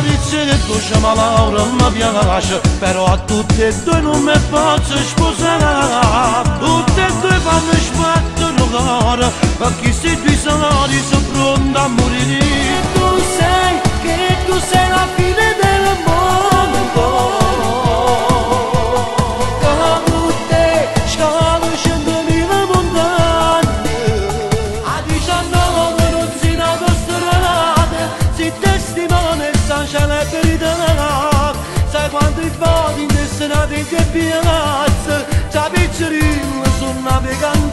storie tu ma Laura mi piace Però a tutte e due non mi faccio sposare Tutte e due fanno sbattere cuore Perché se due salari sono pronti a شانشانه بریدنک سرگواندی با دین دستنا دین که بیانات چابی چریم و سونا بگن